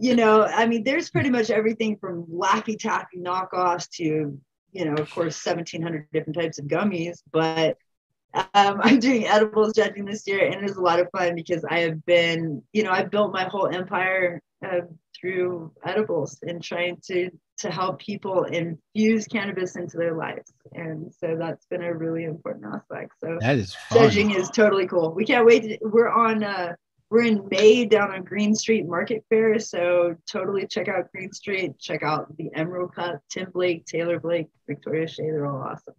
you know, I mean, there's pretty much everything from Laffy Taffy knockoffs to, you know, of course, 1700 different types of gummies. But um, I'm doing edibles judging this year, and it was a lot of fun because I have been, you know, I built my whole empire uh, through edibles and trying to to help people infuse cannabis into their lives. And so that's been a really important aspect. So that is fun. judging is totally cool. We can't wait. To, we're on. Uh, we're in May down on Green Street Market Fair. So totally check out Green Street. Check out the Emerald Cup, Tim Blake, Taylor Blake, Victoria Shea. They're all awesome.